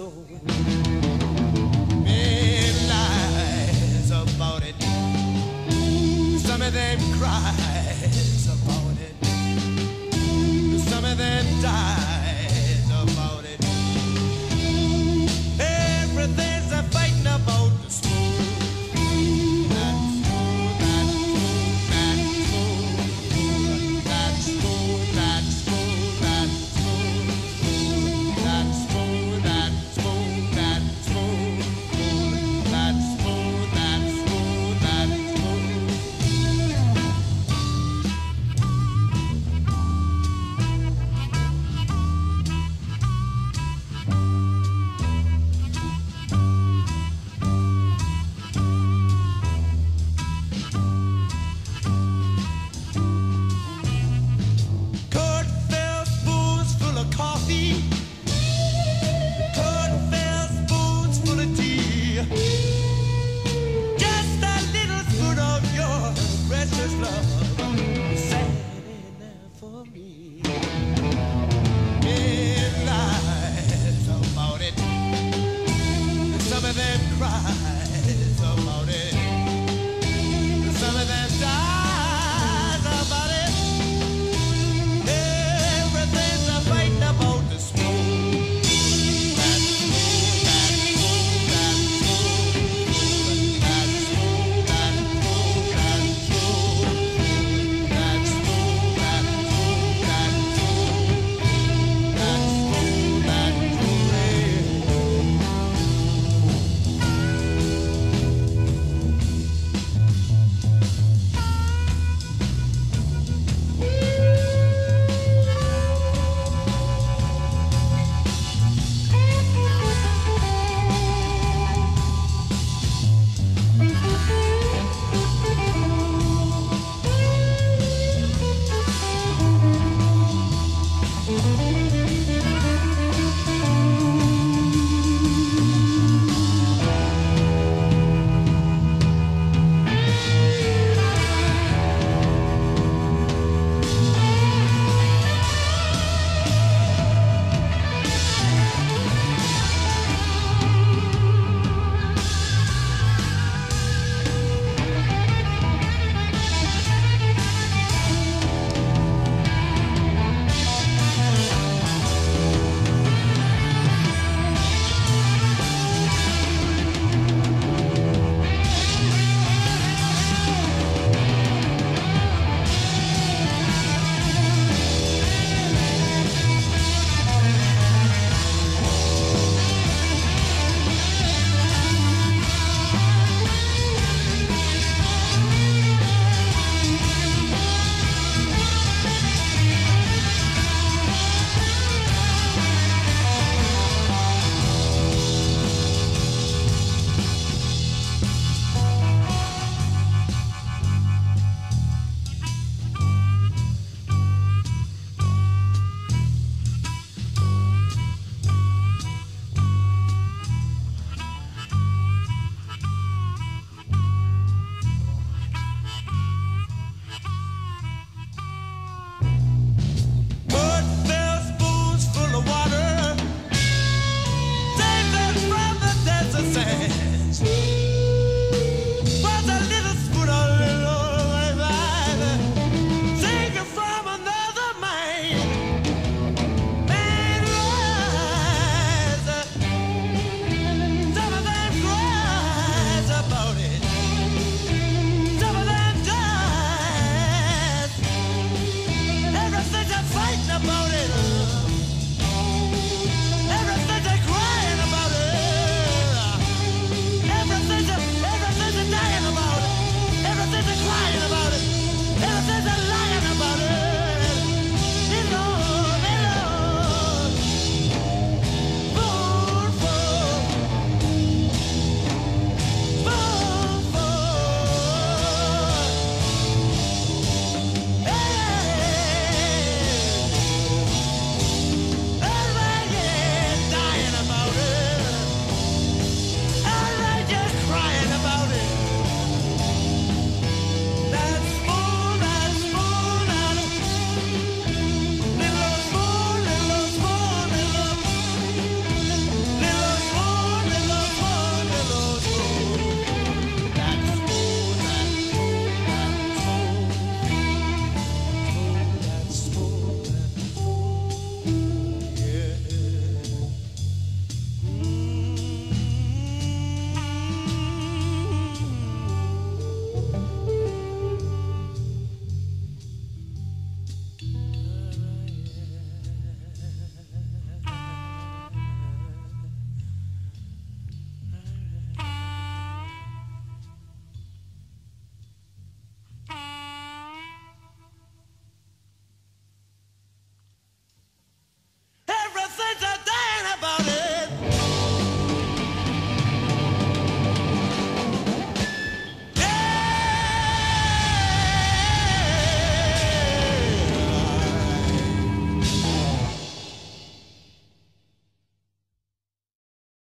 soul. They cry about it.